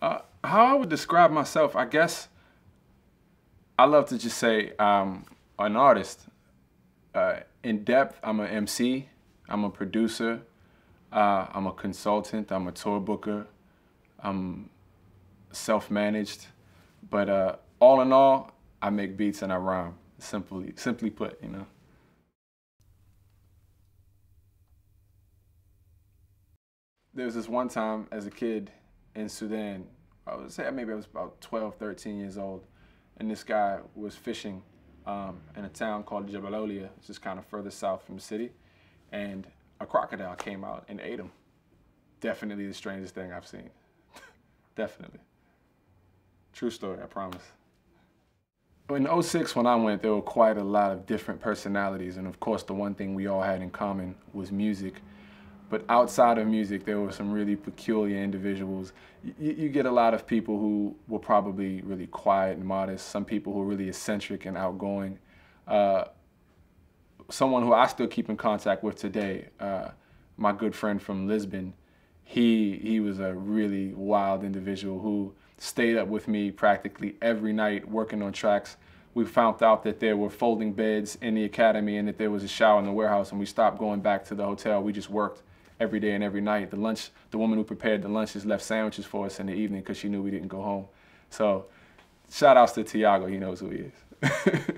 Uh, how I would describe myself, I guess I love to just say um, I'm an artist. Uh, in depth, I'm an MC, I'm a producer, uh, I'm a consultant, I'm a tour booker, I'm self-managed, but uh, all in all, I make beats and I rhyme. Simply, simply put, you know. There was this one time as a kid in Sudan, I would say maybe I was about 12, 13 years old, and this guy was fishing um, in a town called Jabalolia, which is kind of further south from the city, and a crocodile came out and ate him. Definitely the strangest thing I've seen. Definitely. True story, I promise. In 06, when I went, there were quite a lot of different personalities, and of course, the one thing we all had in common was music. But outside of music, there were some really peculiar individuals. You, you, get a lot of people who were probably really quiet and modest, some people who were really eccentric and outgoing. Uh, someone who I still keep in contact with today, uh, my good friend from Lisbon, he, he was a really wild individual who stayed up with me practically every night working on tracks. We found out that there were folding beds in the academy and that there was a shower in the warehouse and we stopped going back to the hotel. We just worked every day and every night. The lunch, the woman who prepared the lunches left sandwiches for us in the evening because she knew we didn't go home. So shout outs to Tiago, he knows who he is.